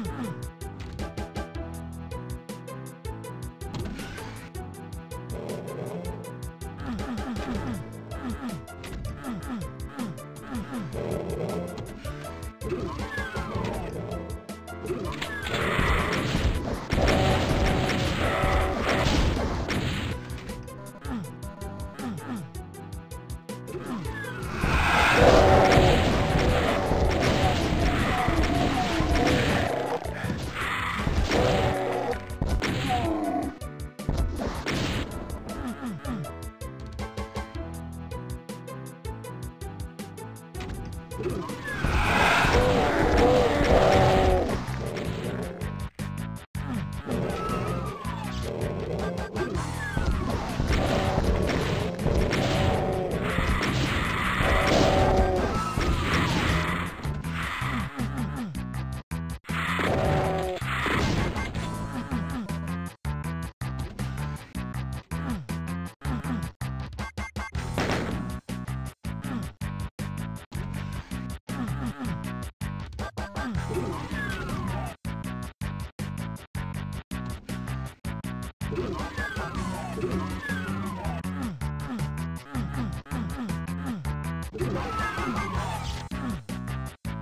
Mm-hmm. Let's go.